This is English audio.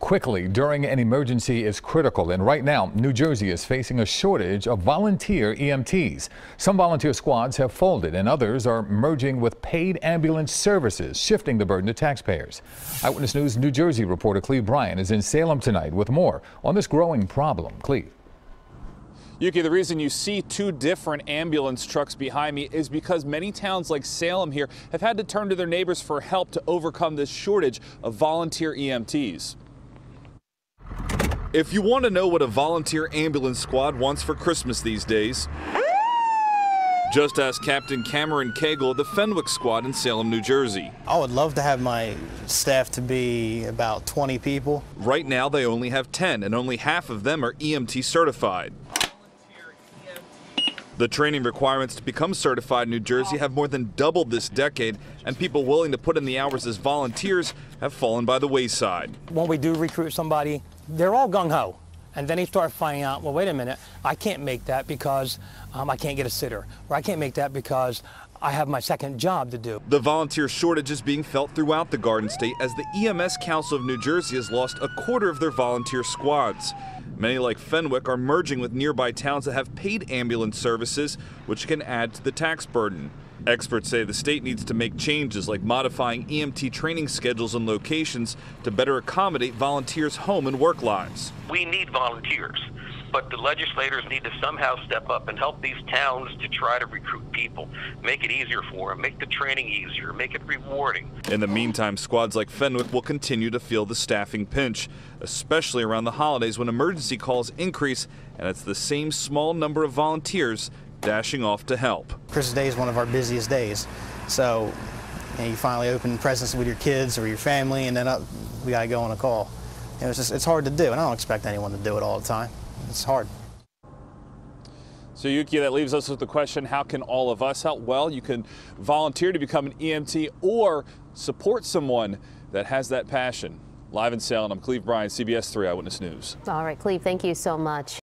quickly during an emergency is critical, and right now, New Jersey is facing a shortage of volunteer EMTs. Some volunteer squads have folded, and others are merging with paid ambulance services, shifting the burden to taxpayers. Eyewitness News New Jersey reporter Cleve Bryan is in Salem tonight with more on this growing problem. Cleve. Yuki, the reason you see two different ambulance trucks behind me is because many towns like Salem here have had to turn to their neighbors for help to overcome this shortage of volunteer EMTs. If you want to know what a volunteer ambulance squad wants for Christmas these days, just ask Captain Cameron Cagle of the Fenwick Squad in Salem, New Jersey. I would love to have my staff to be about 20 people. Right now, they only have 10, and only half of them are EMT certified. The training requirements to become certified in New Jersey have more than doubled this decade, and people willing to put in the hours as volunteers have fallen by the wayside. When we do recruit somebody, they're all gung ho. And then they start finding out, well, wait a minute, I can't make that because um, I can't get a sitter, or I can't make that because I have my second job to do. The volunteer shortage is being felt throughout the Garden State as the EMS Council of New Jersey has lost a quarter of their volunteer squads. Many, like Fenwick, are merging with nearby towns that have paid ambulance services, which can add to the tax burden. Experts say the state needs to make changes like modifying EMT training schedules and locations to better accommodate volunteers' home and work lives. We need volunteers, but the legislators need to somehow step up and help these towns to try to recruit people, make it easier for them, make the training easier, make it rewarding. In the meantime, squads like Fenwick will continue to feel the staffing pinch, especially around the holidays when emergency calls increase and it's the same small number of volunteers dashing off to help. Christmas Day is one of our busiest days, so you, know, you finally open presents with your kids or your family, and then uh, we got to go on a call. You know, it's, just, it's hard to do, and I don't expect anyone to do it all the time. It's hard. So Yuki, that leaves us with the question, how can all of us help? Well, you can volunteer to become an EMT or support someone that has that passion. Live in Salem, I'm Cleve Bryan, CBS 3 Eyewitness News. All right, Cleve, thank you so much.